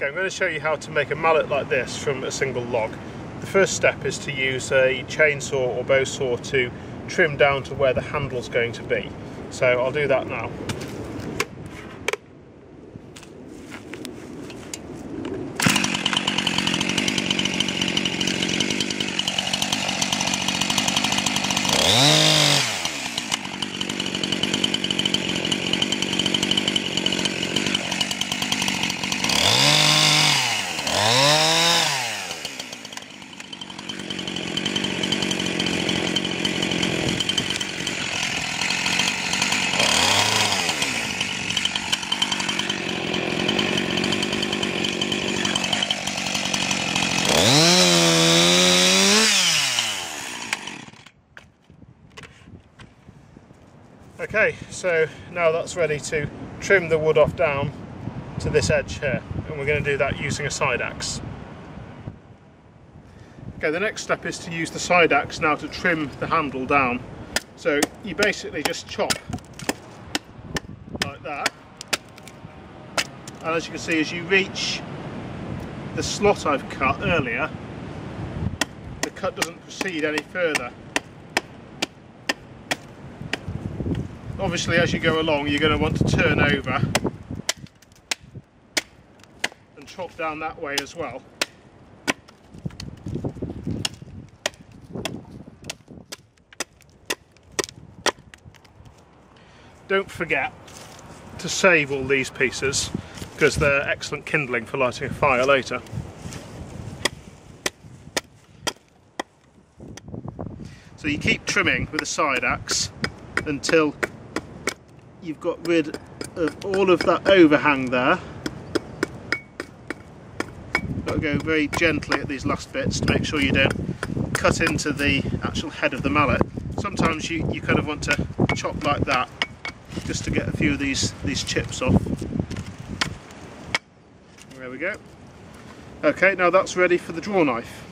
Okay, I'm going to show you how to make a mallet like this from a single log. The first step is to use a chainsaw or bow saw to trim down to where the handle's going to be. So I'll do that now. Okay, so now that's ready to trim the wood off down to this edge here, and we're going to do that using a side axe. Okay, the next step is to use the side axe now to trim the handle down. So you basically just chop like that, and as you can see, as you reach the slot I've cut earlier, the cut doesn't proceed any further. Obviously as you go along you're going to want to turn over and chop down that way as well. Don't forget to save all these pieces because they're excellent kindling for lighting a fire later. So you keep trimming with a side axe until you've got rid of all of that overhang there. Got to go very gently at these last bits to make sure you don't cut into the actual head of the mallet. Sometimes you, you kind of want to chop like that just to get a few of these, these chips off. There we go. Okay, now that's ready for the draw knife.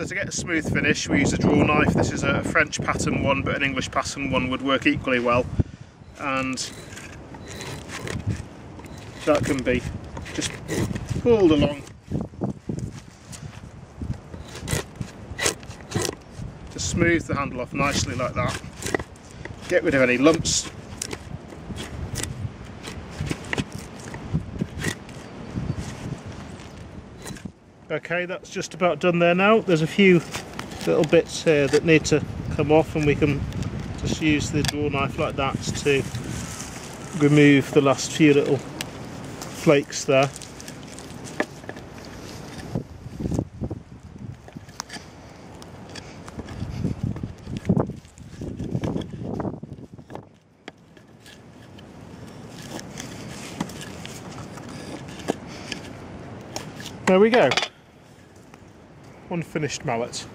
So to get a smooth finish we use a draw knife. This is a French pattern one but an English pattern one would work equally well and that can be just pulled along to smooth the handle off nicely like that. Get rid of any lumps Okay, that's just about done there now. There's a few little bits here that need to come off and we can just use the draw knife like that to remove the last few little flakes there. There we go unfinished mallet.